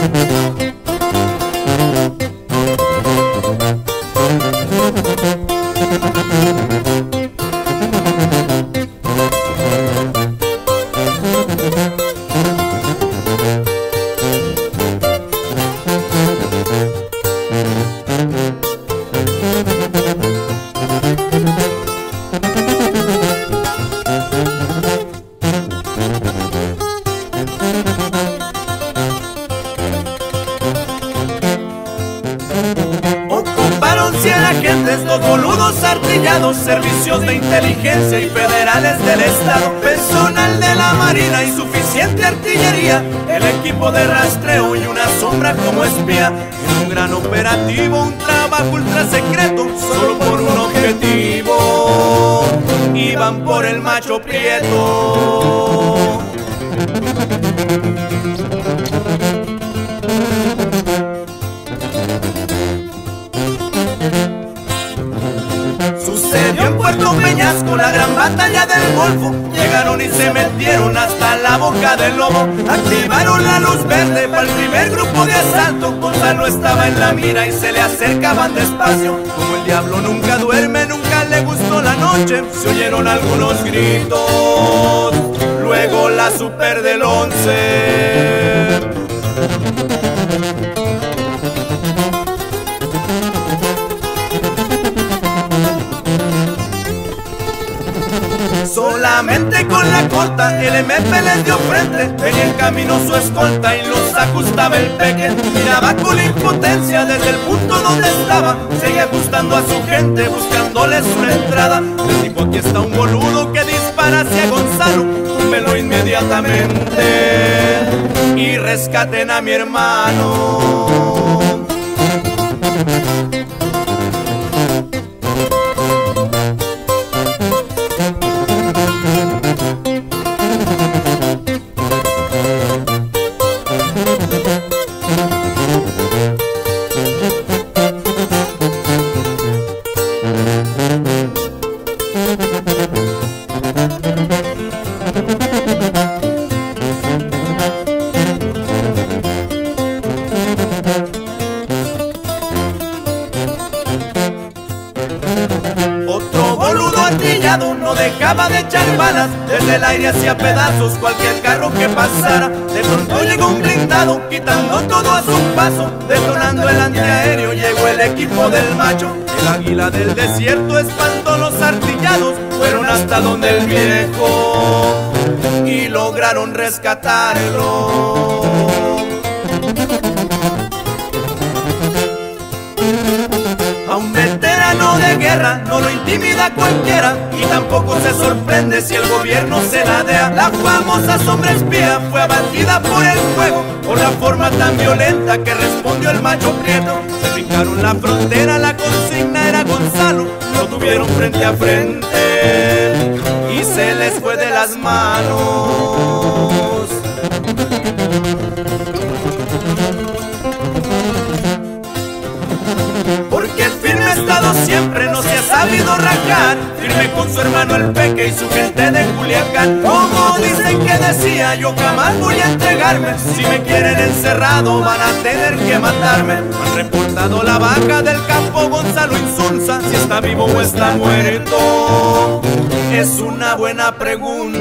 Música 100 agentes, dos boludos artillados, servicios de inteligencia y federales del Estado, personal de la Marina y suficiente artillería, el equipo de rastreo y una sombra como espía. En un gran operativo, un trabajo ultra secreto, solo por un objetivo. Iban por el macho prieto. Batalla del Golfo. Llegaron y se metieron hasta la boca del lobo. Activaron la luz verde para el primer grupo de asalto. Gonzalo estaba en la mira y se le acercaban despacio. Como el diablo nunca duerme, nunca le gustó la noche. Se oyeron algunos gritos. Luego la super del once. Solamente con la corta el MP les dio frente. Venía en camino su escolta y los ajustaba el peque. Miraba con impotencia desde el punto donde estaba Seguía ajustando a su gente buscándoles una entrada. Les dijo aquí está un boludo que dispara hacia Gonzalo inmediatamente. Y rescaten a mi hermano Otro boludo artillado no dejaba de echar balas. Desde el aire hacía pedazos cualquier carro que pasara. De pronto llegó un blindado quitando todo a su paso. Detonando el antiaéreo llegó el equipo del macho. El águila del desierto espantó los artillados. Fueron hasta donde el viejo Y lograron rescatarlo no lo intimida cualquiera y tampoco se sorprende si el gobierno se ladea. La famosa sombra espía fue abatida por el fuego por la forma tan violenta que respondió el macho prieto. Se brincaron la frontera, la consigna era Gonzalo, lo tuvieron frente a frente y se les fue de las manos. Con su hermano el peque y su gente de Culiacán. Como dicen que decía yo jamás voy a entregarme. Si me quieren encerrado van a tener que matarme. Han reportado la vaca del campo Gonzalo Insunza. Si está vivo o está muerto Es una buena pregunta